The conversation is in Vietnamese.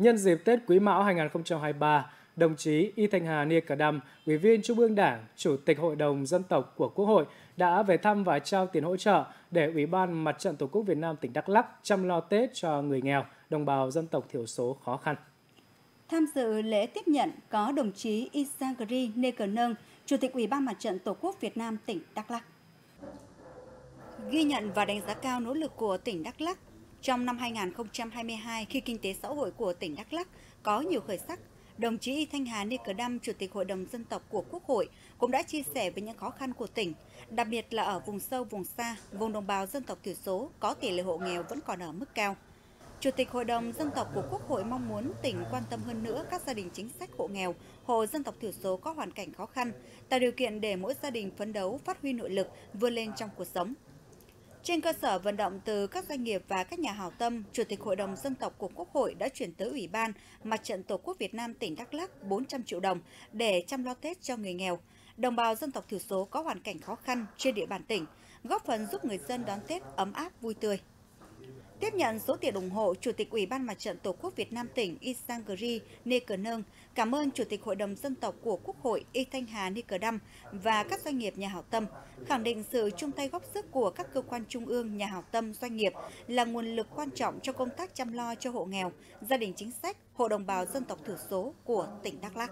Nhân dịp Tết Quý Mão 2023, đồng chí Y Thanh Hà Nia Cà Đăm, Ủy viên Trung ương Đảng, Chủ tịch Hội đồng Dân tộc của Quốc hội đã về thăm và trao tiền hỗ trợ để Ủy ban Mặt trận Tổ quốc Việt Nam tỉnh Đắk Lắk chăm lo Tết cho người nghèo, đồng bào dân tộc thiểu số khó khăn. Tham dự lễ tiếp nhận có đồng chí Isagri Nekernâng, Chủ tịch Ủy ban Mặt trận Tổ quốc Việt Nam tỉnh Đắk Lắk. Ghi nhận và đánh giá cao nỗ lực của tỉnh Đắk Lắk trong năm 2022 khi kinh tế xã hội của tỉnh Đắk Lắk có nhiều khởi sắc, đồng chí Y Thanh Hà nê Cờ Đăm, Chủ tịch Hội đồng Dân tộc của Quốc hội cũng đã chia sẻ về những khó khăn của tỉnh, đặc biệt là ở vùng sâu, vùng xa, vùng đồng bào dân tộc thiểu số có tỷ lệ hộ nghèo vẫn còn ở mức cao. Chủ tịch Hội đồng Dân tộc của Quốc hội mong muốn tỉnh quan tâm hơn nữa các gia đình chính sách hộ nghèo, hộ dân tộc thiểu số có hoàn cảnh khó khăn, tạo điều kiện để mỗi gia đình phấn đấu phát huy nội lực, vươn lên trong cuộc sống. Trên cơ sở vận động từ các doanh nghiệp và các nhà hảo tâm, Chủ tịch Hội đồng Dân tộc của Quốc hội đã chuyển tới Ủy ban Mặt trận Tổ quốc Việt Nam tỉnh Đắk Lắk 400 triệu đồng để chăm lo Tết cho người nghèo, đồng bào dân tộc thiểu số có hoàn cảnh khó khăn trên địa bàn tỉnh, góp phần giúp người dân đón Tết ấm áp vui tươi. Tiếp nhận số tiền ủng hộ, Chủ tịch Ủy ban Mặt trận Tổ quốc Việt Nam tỉnh Isangri Nekernâng cảm ơn Chủ tịch Hội đồng Dân tộc của Quốc hội Y Thanh Hà Nikerdam và các doanh nghiệp nhà hảo tâm, khẳng định sự chung tay góp sức của các cơ quan trung ương, nhà hảo tâm, doanh nghiệp là nguồn lực quan trọng cho công tác chăm lo cho hộ nghèo, gia đình chính sách, hộ đồng bào dân tộc thiểu số của tỉnh Đắk Lắk.